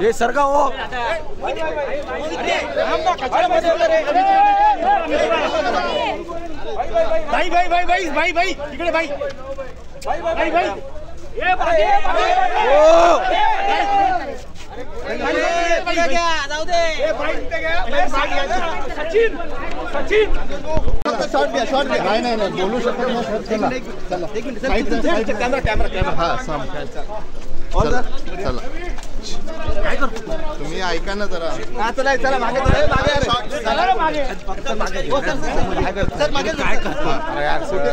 हे सरका हो भाई भाई भाई भाई भाई भाई इकडे भाई। भाई भाई। भाई सचिन सचिन शॉर्ट घ्या शॉर्ट घ्या नाही नाही नाही बोलू शकत नाही सर चला चला साईड कॅमेरा कॅमेरा कॅमेरा। हा चला तुम्ही ऐका ना जरा. हा चला चला मागे चला, मागे अरे. चला मागे. Sir, sir, sir. सर मागे. काय कुठे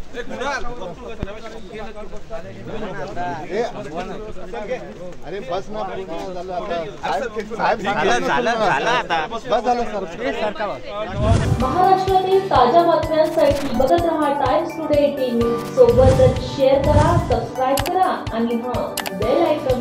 अरे बस ना महाराष्ट्रातील ताज्या बातम्यांसाठी बघत रहा टाइम्स टुडे टीव्ही सोबतच शेअर करा सबस्क्राईब करा आणि हा बेल आयकॉन